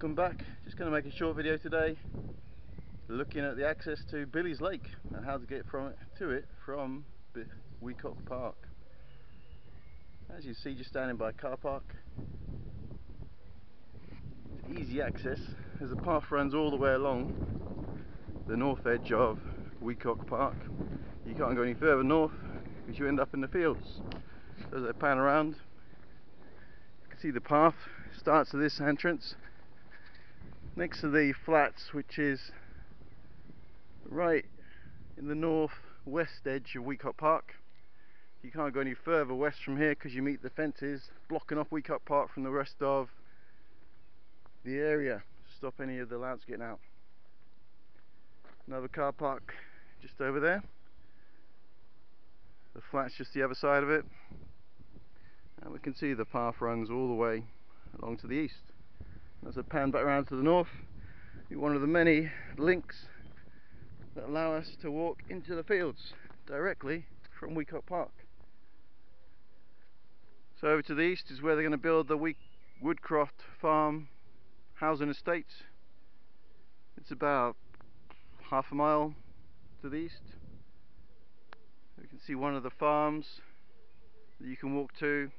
welcome back. Just going to make a short video today looking at the access to Billy's Lake and how to get from it to it from B Wecock Park. As you see just standing by car park. Easy access. As the path runs all the way along the north edge of Wecock Park. You can't go any further north because you end up in the fields. So as I pan around you can see the path starts at this entrance next to the flats which is right in the north west edge of Wecock Park. You can't go any further west from here because you meet the fences blocking off Wecock Park from the rest of the area. Stop any of the lads getting out. Another car park just over there. The flat's just the other side of it. And we can see the path runs all the way along to the east as I pan back around to the north, one of the many links that allow us to walk into the fields directly from Wecock Park. So over to the east is where they're going to build the Week Woodcroft Farm housing estate. It's about half a mile to the east. You can see one of the farms that you can walk to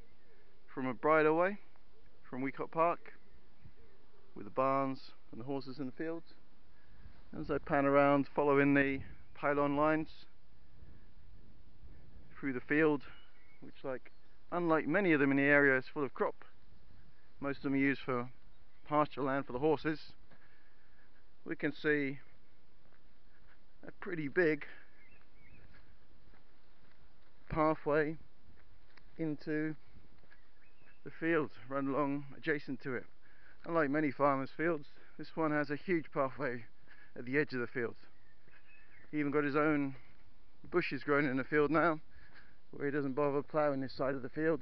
from a bridleway from Wecock Park with the barns and the horses in the fields. As I pan around following the pylon lines through the field, which like unlike many of them in the area is full of crop. Most of them are used for pasture land for the horses. We can see a pretty big pathway into the field run along adjacent to it. Unlike many farmers' fields, this one has a huge pathway at the edge of the field. He even got his own bushes growing in the field now, where he doesn't bother ploughing this side of the field.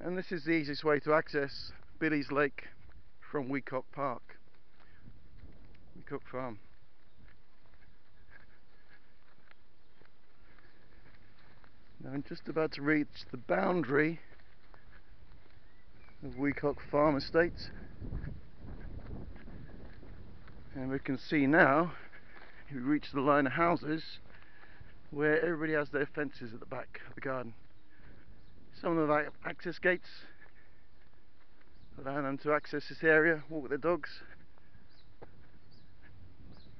And this is the easiest way to access Billy's Lake from Wecock Park, Wecock Farm. Now I'm just about to reach the boundary of Wecock Farm Estates. And we can see now we reach the line of houses where everybody has their fences at the back of the garden. Some of the access gates. Allow them to access this area walk with their dogs.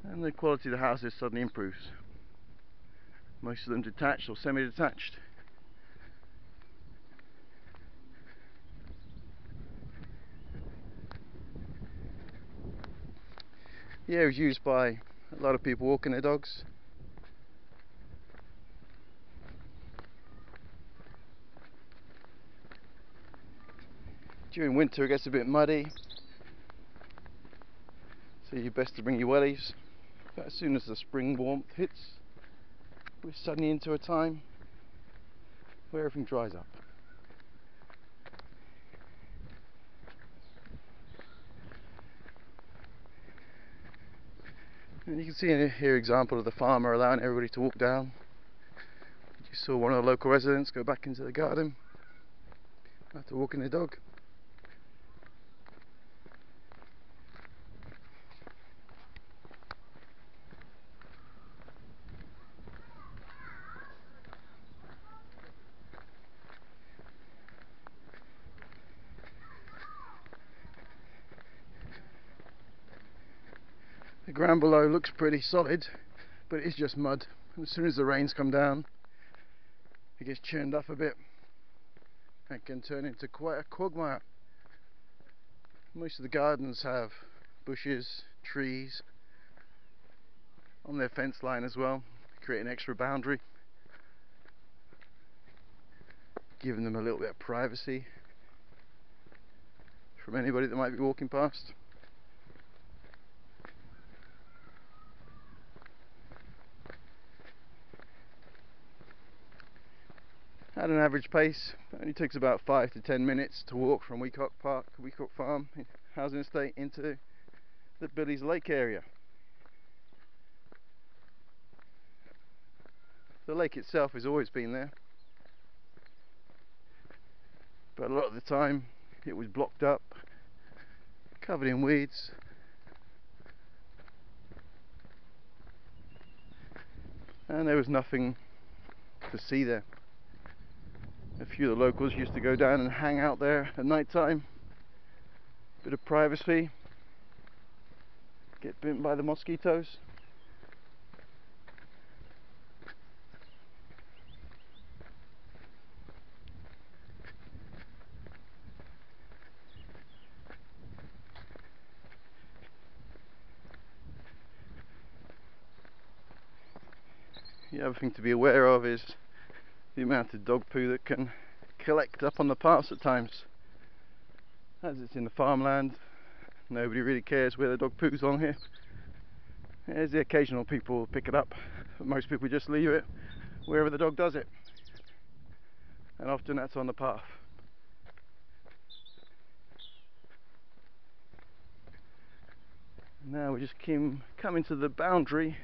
And the quality of the houses suddenly improves. Most of them detached or semi-detached The area is used by a lot of people walking their dogs. During winter it gets a bit muddy, so you're best to bring your wellies. But as soon as the spring warmth hits, we're suddenly into a time where everything dries up. And you can see here example of the farmer allowing everybody to walk down. You saw one of the local residents go back into the garden after walking their dog. The ground below looks pretty solid, but it's just mud. And as soon as the rains come down, it gets churned up a bit and can turn into quite a quagmire. Most of the gardens have bushes, trees on their fence line as well, create an extra boundary, giving them a little bit of privacy from anybody that might be walking past. At an average pace. It only takes about five to ten minutes to walk from Wecock Park, Wecock Farm, housing estate into the Billy's Lake area. The lake itself has always been there, but a lot of the time it was blocked up, covered in weeds. And there was nothing to see there. A few of the locals used to go down and hang out there at night time. Bit of privacy. Get bitten by the mosquitoes. the other thing to be aware of is the amount of dog poo that can collect up on the paths at times. As it's in the farmland, nobody really cares where the dog poos on here. There's the occasional people pick it up, but most people just leave it wherever the dog does it. And often that's on the path. Now we just came coming to the boundary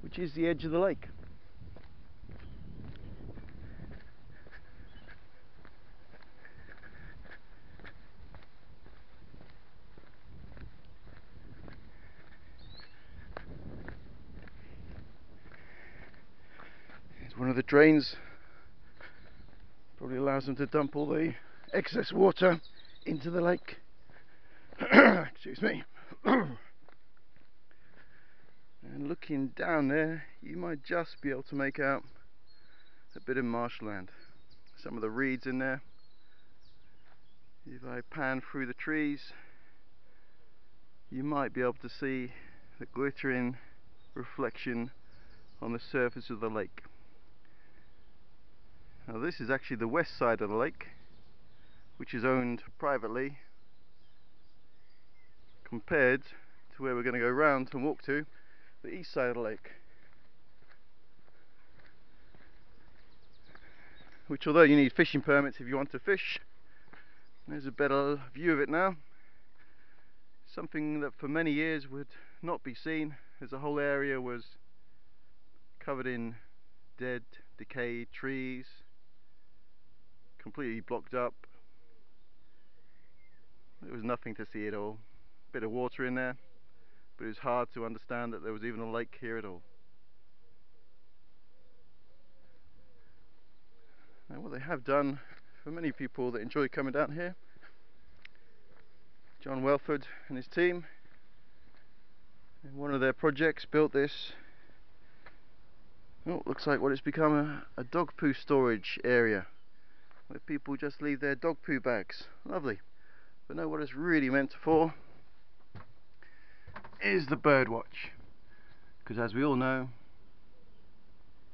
which is the edge of the lake. It's one of the drains. Probably allows them to dump all the excess water into the lake. Excuse me. and looking down there you might just be able to make out a bit of marshland some of the reeds in there if I pan through the trees you might be able to see the glittering reflection on the surface of the lake now this is actually the west side of the lake which is owned privately compared to where we're going to go round and walk to the east side of the lake. Which although you need fishing permits if you want to fish, there's a better view of it now. Something that for many years would not be seen as the whole area was covered in dead, decayed trees, completely blocked up. There was nothing to see at all. Bit of water in there but it was hard to understand that there was even a lake here at all. Now what they have done for many people that enjoy coming down here, John Welford and his team, in one of their projects built this, oh, looks like what it's become a, a dog poo storage area where people just leave their dog poo bags. Lovely. But no, what it's really meant for is the birdwatch. Because as we all know,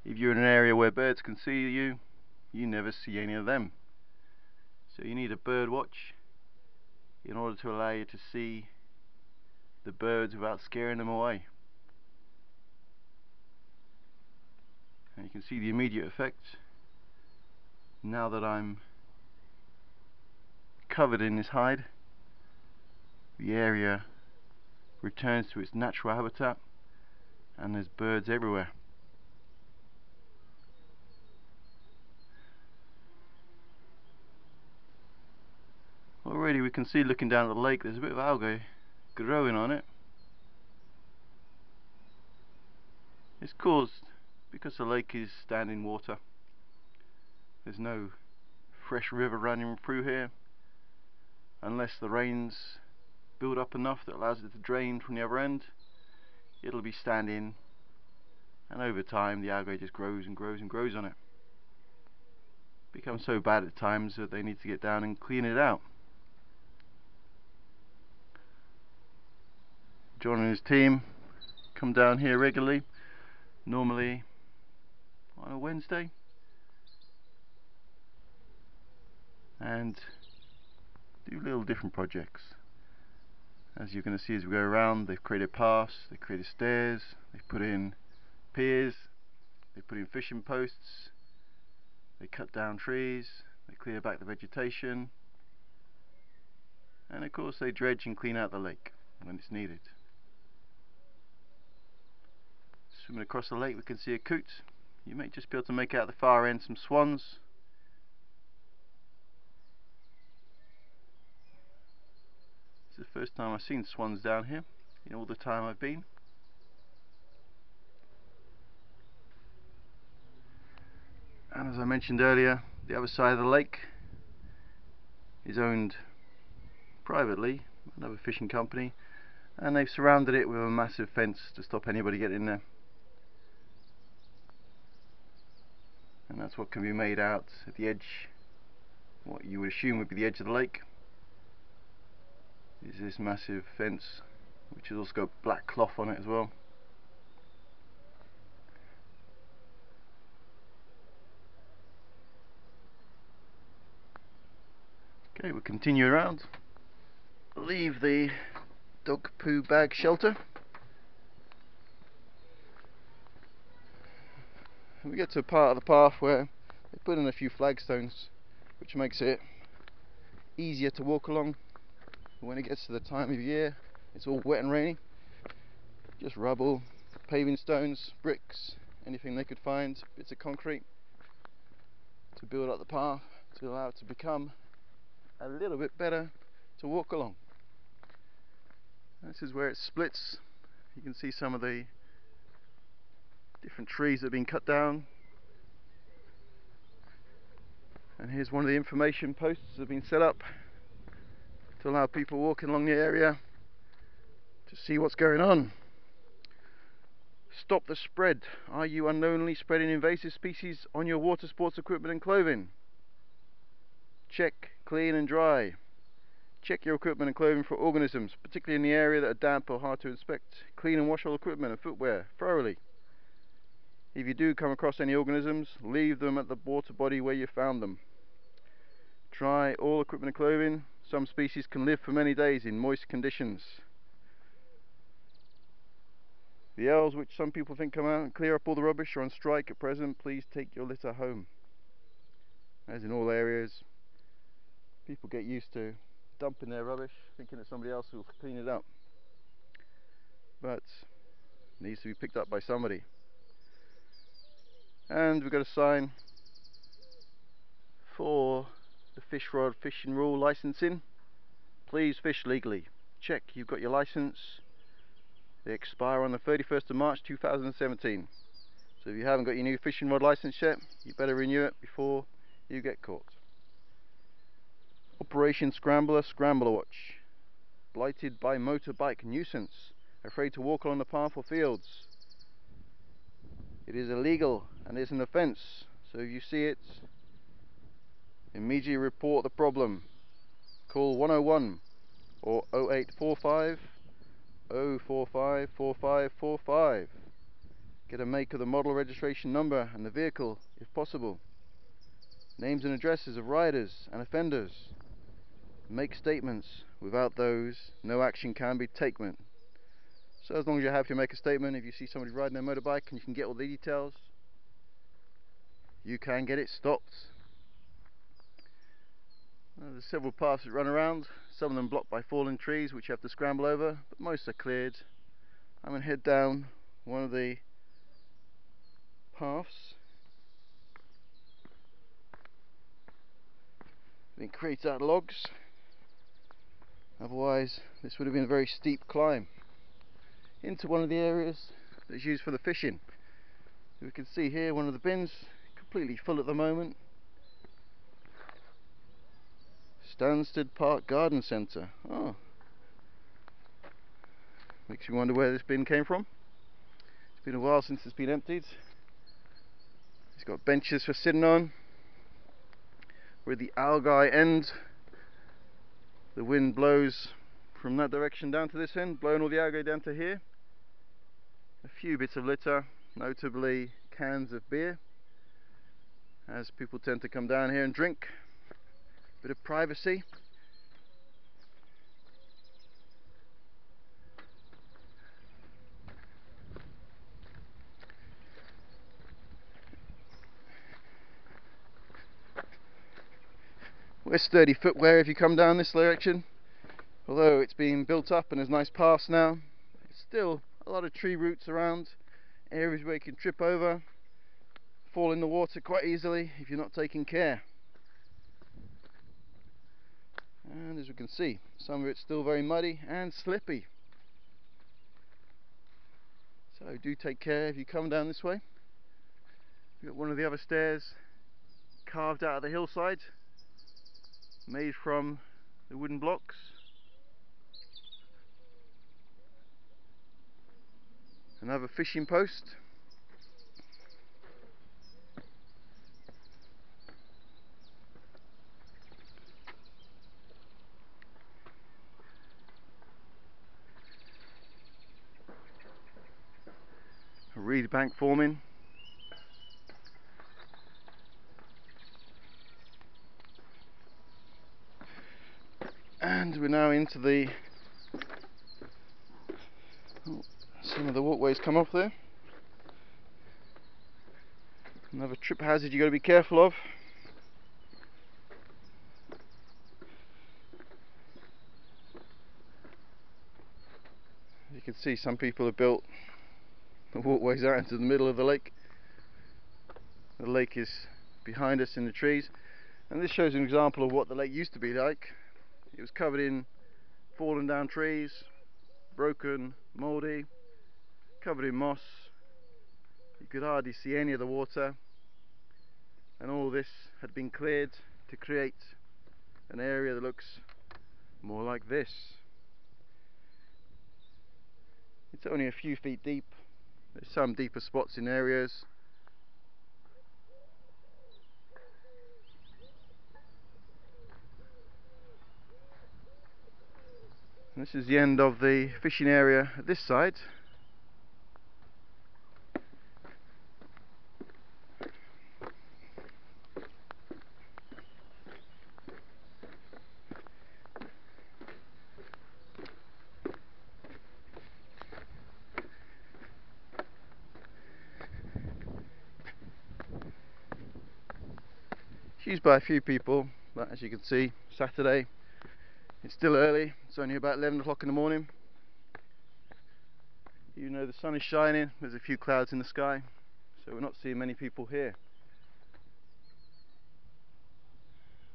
if you're in an area where birds can see you, you never see any of them. So you need a bird watch in order to allow you to see the birds without scaring them away. And you can see the immediate effect now that I'm covered in this hide. The area returns to its natural habitat and there's birds everywhere. Already we can see looking down at the lake there's a bit of algae growing on it. It's caused because the lake is standing water. There's no fresh river running through here unless the rains build up enough that allows it to drain from the other end. It'll be standing and over time the algae just grows and grows and grows on it. Becomes so bad at times that they need to get down and clean it out. John and his team come down here regularly normally on a Wednesday and do little different projects. As you're going to see as we go around they've created paths, they've created stairs, they've put in piers, they've put in fishing posts, they cut down trees, they clear back the vegetation and of course they dredge and clean out the lake when it's needed. Swimming across the lake we can see a coot, you may just be able to make out the far end some swans first time I've seen swans down here in all the time I've been. And as I mentioned earlier, the other side of the lake is owned privately, another fishing company, and they've surrounded it with a massive fence to stop anybody getting in there. And that's what can be made out at the edge, what you would assume would be the edge of the lake, is this massive fence, which has also got black cloth on it as well. Okay, we'll continue around. Leave the dog poo bag shelter. We get to a part of the path where they put in a few flagstones, which makes it easier to walk along. When it gets to the time of year, it's all wet and rainy. Just rubble, paving stones, bricks, anything they could find, bits of concrete to build up the path to allow it to become a little bit better to walk along. This is where it splits. You can see some of the different trees that have been cut down. And here's one of the information posts that have been set up to allow people walking along the area to see what's going on. Stop the spread. Are you unknowingly spreading invasive species on your water sports equipment and clothing? Check, clean and dry. Check your equipment and clothing for organisms, particularly in the area that are damp or hard to inspect. Clean and wash all equipment and footwear thoroughly. If you do come across any organisms, leave them at the water body where you found them. Dry all equipment and clothing. Some species can live for many days in moist conditions. The elves, which some people think come out and clear up all the rubbish, are on strike at present. Please take your litter home. As in all areas, people get used to dumping their rubbish thinking that somebody else will clean it up but it needs to be picked up by somebody and we've got a sign for the fish rod fishing rule licensing please fish legally check you've got your license they expire on the 31st of March 2017 so if you haven't got your new fishing rod license yet you better renew it before you get caught Operation Scrambler Scrambler Watch. Blighted by motorbike nuisance. Afraid to walk along the path or fields. It is illegal and is an offence. So if you see it, immediately report the problem. Call 101 or 0845 045 4545. Get a make of the model registration number and the vehicle if possible. Names and addresses of riders and offenders. Make statements. Without those, no action can be taken. So as long as you have to make a statement, if you see somebody riding their motorbike and you can get all the details, you can get it stopped. Uh, there's several paths that run around, some of them blocked by fallen trees which you have to scramble over, but most are cleared. I'm going to head down one of the paths. Been created out logs. Otherwise, this would have been a very steep climb into one of the areas that's used for the fishing. We can see here one of the bins completely full at the moment. Stansted Park Garden Centre. Oh. Makes you wonder where this bin came from. It's been a while since it's been emptied. It's got benches for sitting on. Where the algae end the wind blows from that direction down to this end, blowing all the algae down to here. A few bits of litter, notably cans of beer, as people tend to come down here and drink. Bit of privacy. Wear sturdy footwear if you come down this direction. Although it's been built up and there's nice paths now, it's still a lot of tree roots around, areas where you can trip over, fall in the water quite easily if you're not taking care. And as we can see, some of it's still very muddy and slippy. So do take care if you come down this way. We've got one of the other stairs carved out of the hillside, made from the wooden blocks. Another fishing post. Reed bank forming. And we're now into the oh, some of the walkways come off there. Another trip hazard you got to be careful of. You can see some people have built the walkways out into the middle of the lake. The lake is behind us in the trees and this shows an example of what the lake used to be like. It was covered in fallen down trees, broken, mouldy, covered in moss. You could hardly see any of the water and all this had been cleared to create an area that looks more like this. It's only a few feet deep. There's some deeper spots in areas. And this is the end of the fishing area at this side. It's used by a few people, but as you can see, Saturday, it's still early, it's only about 11 o'clock in the morning. You know the sun is shining, there's a few clouds in the sky, so we're not seeing many people here.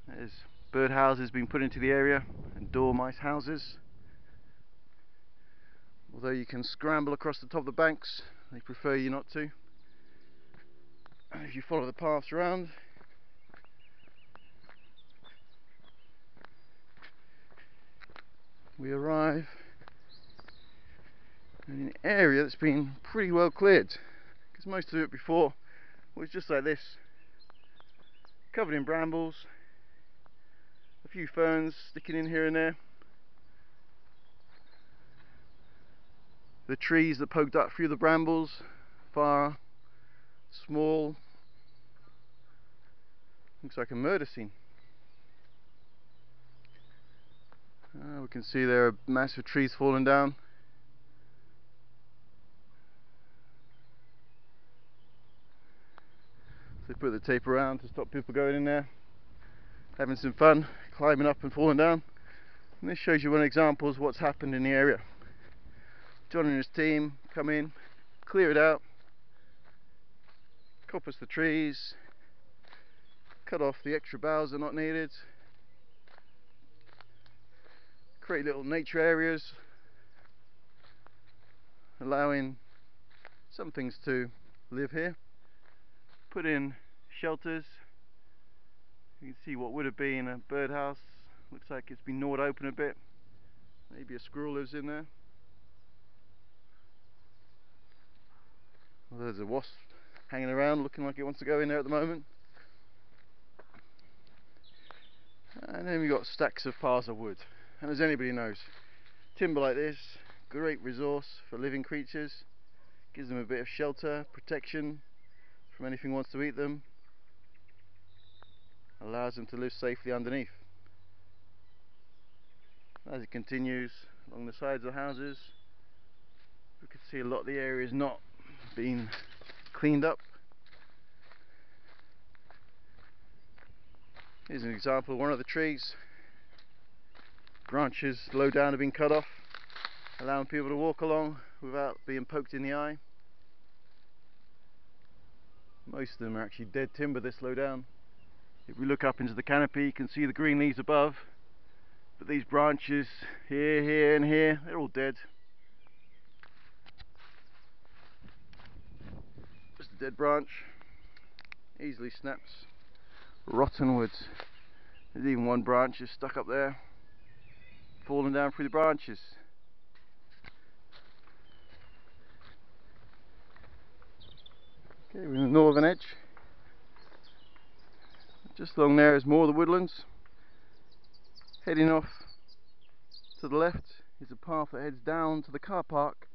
There's bird houses being put into the area and dormice houses. Although you can scramble across the top of the banks, they prefer you not to. If you follow the paths around, we arrive in an area that's been pretty well cleared because most of it before was just like this. Covered in brambles a few ferns sticking in here and there. The trees that poked up through the brambles far small looks like a murder scene Uh, we can see there are massive trees falling down. So they put the tape around to stop people going in there, having some fun, climbing up and falling down. And this shows you one example of what's happened in the area. John and his team come in, clear it out, coppice the trees, cut off the extra boughs that are not needed, create little nature areas allowing some things to live here. Put in shelters. You can see what would have been a birdhouse. Looks like it's been gnawed open a bit. Maybe a squirrel lives in there. Well, there's a wasp hanging around looking like it wants to go in there at the moment. And then we've got stacks of piles of wood and as anybody knows timber like this great resource for living creatures. Gives them a bit of shelter protection from anything wants to eat them. Allows them to live safely underneath. As it continues along the sides of the houses we can see a lot of the area is not being cleaned up. Here's an example of one of the trees branches low down have been cut off allowing people to walk along without being poked in the eye most of them are actually dead timber this low down if we look up into the canopy you can see the green leaves above But these branches here, here and here, they're all dead. Just a dead branch. Easily snaps. Rotten wood. There's even one branch just stuck up there. Falling down through the branches. Okay, we're in the northern edge. Just along there is more of the woodlands. Heading off to the left is a path that heads down to the car park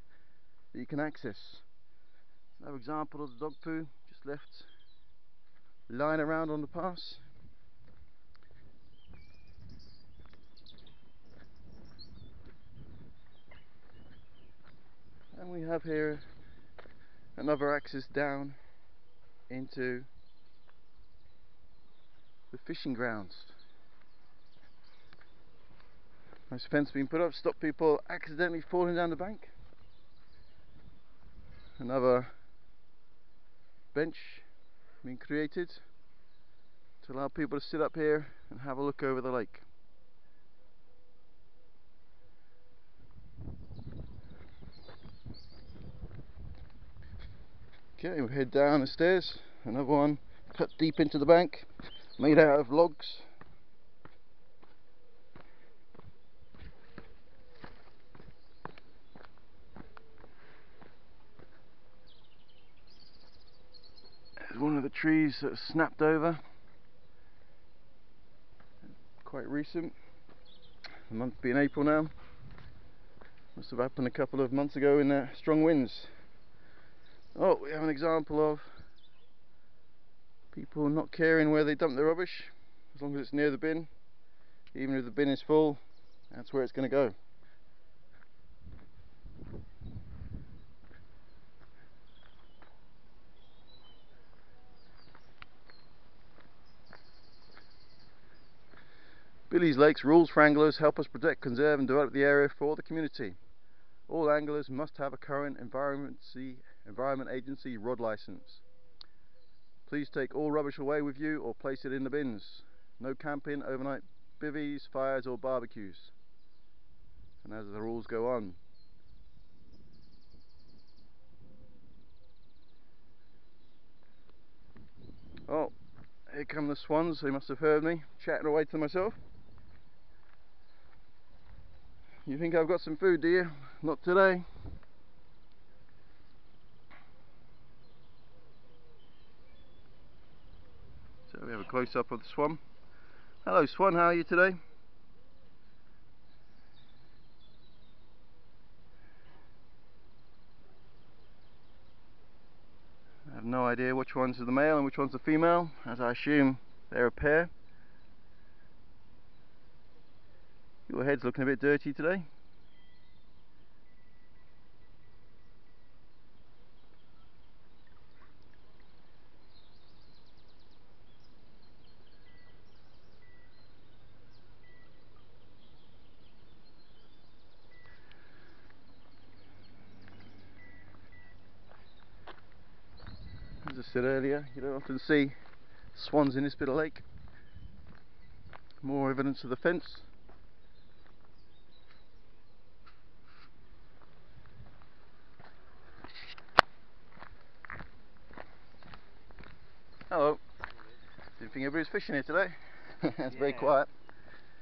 that you can access. Another example of the dog poo just left lying around on the pass. And we have here another access down into the fishing grounds. Nice fence being put up to stop people accidentally falling down the bank. Another bench being created to allow people to sit up here and have a look over the lake. Okay, we head down the stairs. Another one cut deep into the bank, made out of logs. There's one of the trees that snapped over. Quite recent. The month being April now. Must have happened a couple of months ago in uh, strong winds. Oh, we have an example of people not caring where they dump their rubbish as long as it's near the bin even if the bin is full that's where it's going to go Billy's Lakes rules for anglers help us protect, conserve and develop the area for the community. All anglers must have a current Environment Agency rod license. Please take all rubbish away with you or place it in the bins. No camping, overnight bivvies, fires or barbecues. And as the rules go on. Oh, here come the swans, they must have heard me, chatting away to myself. You think I've got some food, do you? Not today. So we have a close-up of the swan. Hello swan, how are you today? I have no idea which one's are the male and which one's the female, as I assume they're a pair. Your head's looking a bit dirty today. As I said earlier, you don't often see swans in this bit of lake. More evidence of the fence. Hello. Didn't think everybody was fishing here today. it's very quiet.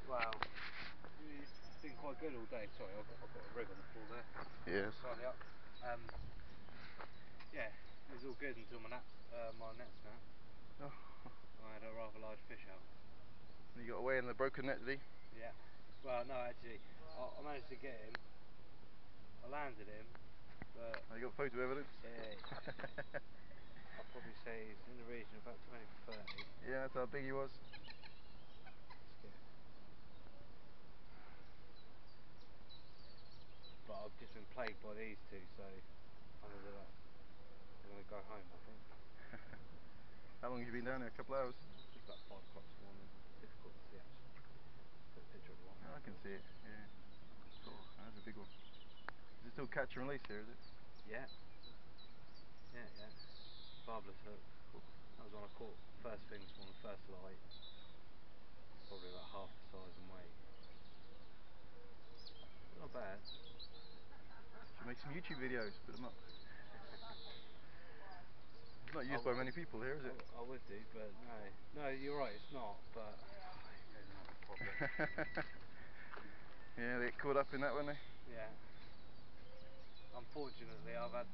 Wow. It's been quite good all day. Sorry, I've, I've got a rig on the floor there. Yes. Um, yeah, it was all good until my, nap, uh, my net snapped. Oh. I had a rather large fish out. You got away in the broken net, did he? Yeah. Well, no, actually, I, I managed to get him. I landed him, but Oh, you got photo evidence? yeah, I'd probably say he's in the region of about 20 to 30. yeah, that's how big he was. But I've just been plagued by these two, so I'm. I'm gonna go home. I think. How long have you been down there? A couple of hours? It's about five o'clock this morning. Difficult to see actually. Put a picture of one. Oh, I can see it. Yeah. Cool. That's a big one. Is it still catch and release here, is it? Yeah. Yeah, yeah. Marvellous hook. That was one I caught first thing this morning, first light. Probably about half the size and weight. Not bad. Should make some YouTube videos, put them up. It's not used I by many people here, is it? I, I would do, but no. No, you're right, it's not, but there's another problem. yeah, they get caught up in that, won't they? yeah. Unfortunately, I've had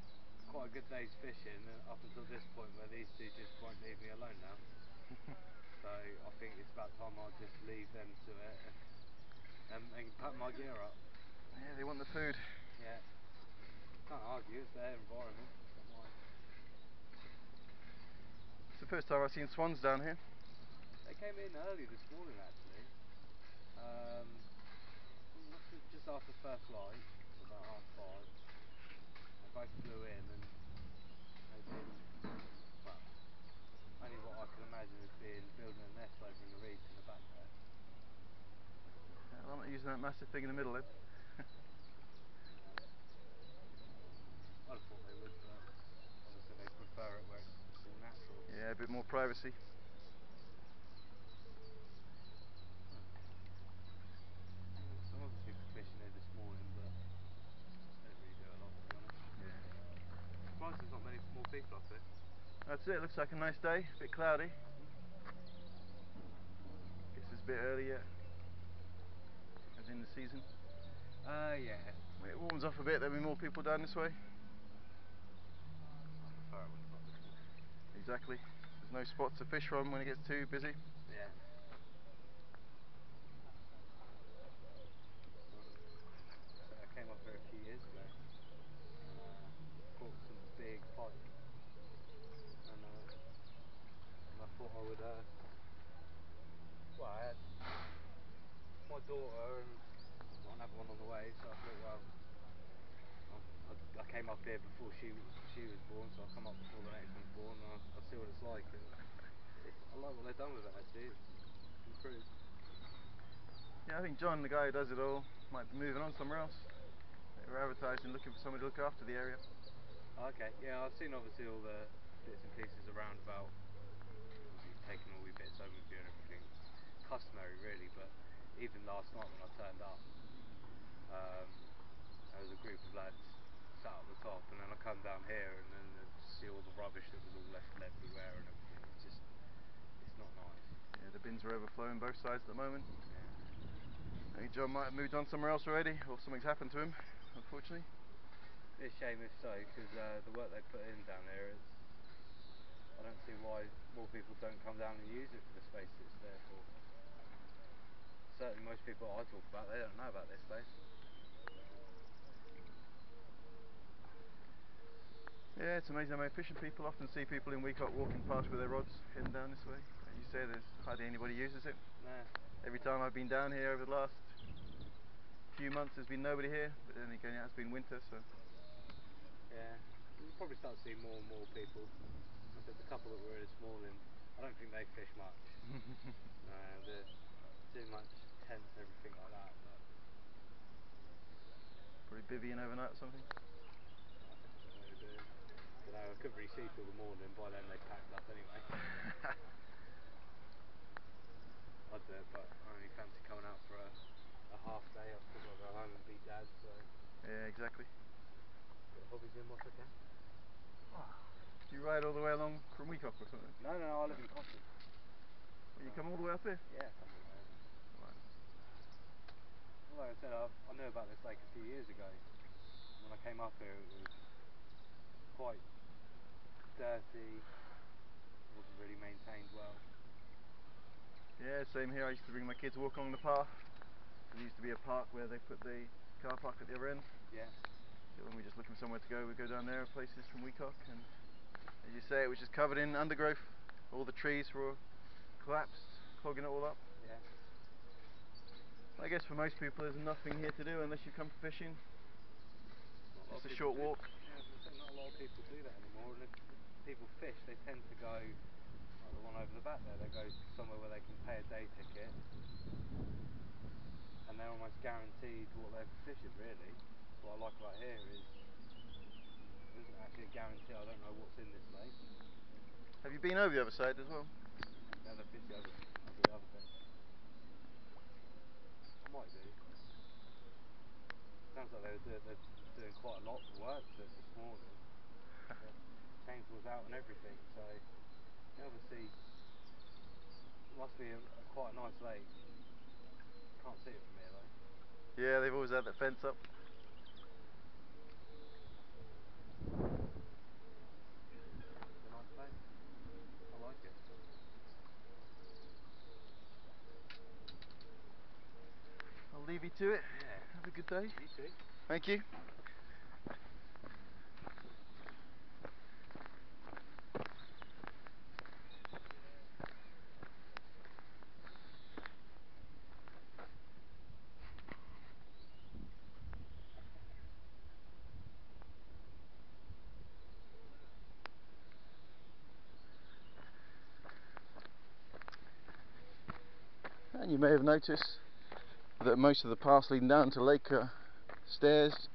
quite a good day's fishing up until this point where these two just won't leave me alone now. so I think it's about time I just leave them to it and, and, and pack my gear up. Yeah, they want the food. Yeah. Can't argue, it's their environment. It's not mine. It's the first time I've seen swans down here. They came in early this morning actually. Um, just after first light, about half five. They both flew in and they've been, well, only what I can imagine has been building a nest over in the reeds in the back there. Yeah, I'm not using that massive thing in the middle then. I'd have thought they would, but obviously they prefer it where it's all natural. Yeah, a bit more privacy. Some other people fishing there this morning, but don't really do a lot to be honest. Yeah. Surprised there's not many more people up here. That's it, looks like a nice day, a bit cloudy. Guess it's a bit early yet. As in the season. Uh, yeah. When it warms up a bit, there'll be more people down this way. I prefer it when it's not this warm. Exactly. There's no spots to fish from when it gets too busy. Yeah. So I came up here a few years ago. Uh, caught some big pike. And, uh, and I thought I would, uh, well, I had my daughter and got another one on the way, so I thought, well, I, I, I came up here before she she was born, so I'll come up before the next one's born and I'll, I'll see what it's like. And I like what they've done with it actually. It's improved. Yeah, I think John, the guy who does it all, might be moving on somewhere else. They were advertising, looking for somebody to look after the area. Okay, yeah, I've seen obviously all the bits and pieces around about obviously taking all the bits you and everything. Customary really, but even last night when I turned up, um, there was a group of lads sat at the top and then I come down here and then I see all the rubbish that was all left everywhere and everything. It's just, it's not nice. Yeah, the bins are overflowing both sides at the moment. Yeah. I think John might have moved on somewhere else already, or something's happened to him, unfortunately. It's a shame if so, because uh, the work they put in down there is. I don't see why more people don't come down and use it for the space it's there for. Certainly, most people I talk about, they don't know about this place. Yeah, it's amazing I mean, fishing people often see people in Wecock walking past with their rods heading down this way. As you say, there's hardly anybody uses it. Every time I've been down here over the last few months, there's been nobody here. But then again, it has been winter, so Yeah. You'll probably start seeing more and more people. I said the couple that were here this morning, I don't think they fish much. uh, they're too much tents and everything like that. But probably bivvying overnight or something. I don't know what they're doing. Don't know, I couldn't really see till the morning. By then they packed up anyway. I'd do it, but I only fancy coming out for a, a half day. I've still got to go home and be dad, so yeah, exactly. get hobbies in what I can. Ah, do you ride all the way along from Wecock or something? No, no, no, I live in Cotton. Well, you come all the way up here? Yeah, come on, man. Right. Well, Like I said, I, I knew about this lake a few years ago. When I came up here, it was quite dirty, wasn't really maintained well. Yeah, same here. I used to bring my kids walk along the path. There used to be a park where they put the car park at the other end. Yeah, So when we're just looking for somewhere to go, we go down there, places from Wecock, and as you say, it was just covered in undergrowth. All the trees were collapsed, clogging it all up. yeah. I guess for most people, there's nothing here to do unless you come fishing. Of a short do- walk. Yeah, not a lot of people do that anymore. People fish, they tend to go like the one over the back there. They go somewhere where they can pay a day ticket, and they're almost guaranteed what they're fishing. Really, what I like about here is there isn't actually a guarantee. I don't know what's in this lake. Have you been over the other side as well? Fish the other, other, other bit. I might do. Sounds like they were doing, they're doing quite a lot of work this morning. The chainsaws out and everything, so obviously it must be a, quite a nice lake. Can't see it from here though. Yeah, they've always had the fence up. It's a nice lake. I like it. I'll leave you to it. Yeah. Have a good day. You too. Thank you. You may have noticed that most of the paths leading down to Lake are stairs,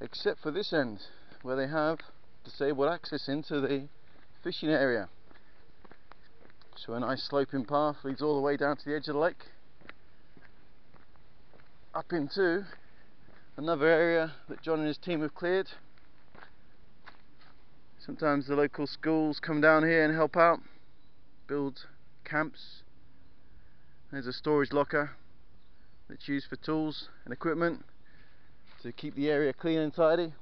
except for this end, where they have disabled access into the fishing area. So a nice sloping path leads all the way down to the edge of the lake, up into another area that John and his team have cleared. Sometimes the local schools come down here and help out, build camps. There's a storage locker that's used for tools and equipment to keep the area clean and tidy.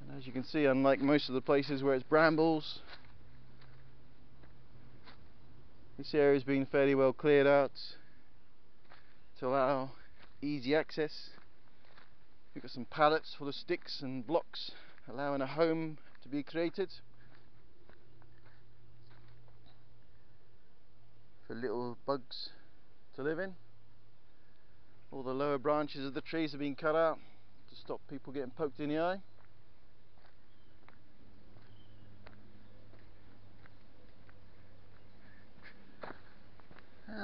And as you can see, unlike most of the places where it's brambles, this area has been fairly well cleared out to allow easy access. We've got some pallets full of sticks and blocks allowing a home to be created. For little bugs to live in. All the lower branches of the trees have been cut out to stop people getting poked in the eye.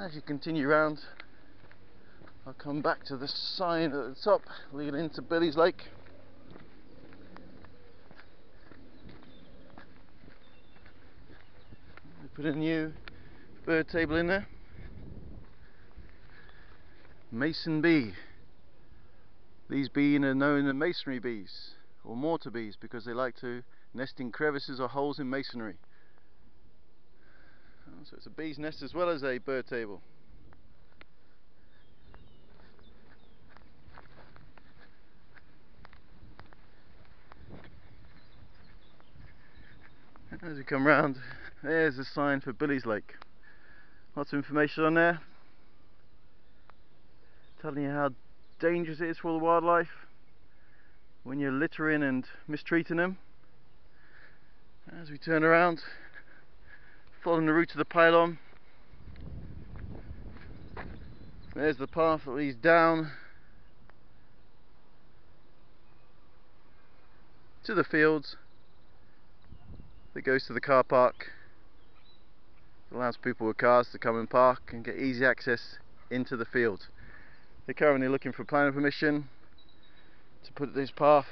As you continue round, I'll come back to the sign at the top leading into Billy's Lake. We put a new bird table in there. Mason bee. These bees are known as masonry bees or mortar bees because they like to nest in crevices or holes in masonry. Oh, so it's a bee's nest as well as a bird table. As we come round, there's a sign for Billy's Lake. Lots of information on there telling you how dangerous it is for the wildlife when you're littering and mistreating them. As we turn around, following the route of the pylon, there's the path that leads down to the fields that goes to the car park allows people with cars to come and park and get easy access into the field. They're currently looking for planning permission to put this path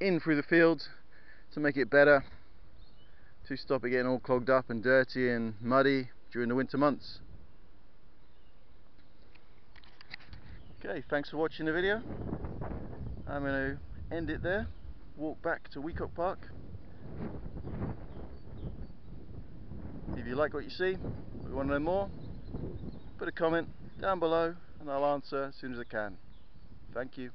in through the field to make it better to stop it getting all clogged up and dirty and muddy during the winter months. Okay, thanks for watching the video. I'm going to end it there, walk back to Wecock Park If you like what you see, or you want to know more, put a comment down below and I'll answer as soon as I can. Thank you.